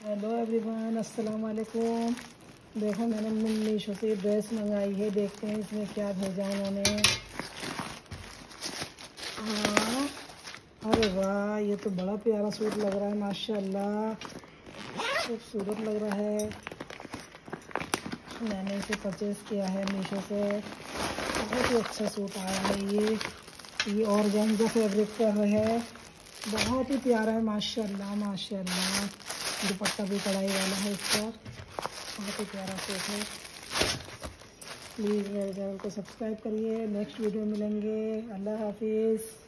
Hello everyone अस्सलाम वालेकुम देखो, मैंने मीशो से ड्रेस मंगाई है। देखते हैं इसमें क्या भेजा उन्होंने हाँ। अरे वाह, ये तो बड़ा प्यारा सूट लग रहा है, माशाल्लाह। खूबसूरत लग रहा है। मैंने इसे परचेज़ किया है मीशो से। बहुत ही अच्छा सूट आया है ये। ये ऑर्गेन्जा फैब्रिक का है। बहुत ही प्यारा है, माशाल्लाह माशाल्लाह। दुपट्टा भी कढ़ाई वाला है इसका बहुत ही प्यारा सूट है। प्लीज़ मेरे चैनल को सब्सक्राइब करिए। नेक्स्ट वीडियो मिलेंगे। अल्लाह हाफिज़।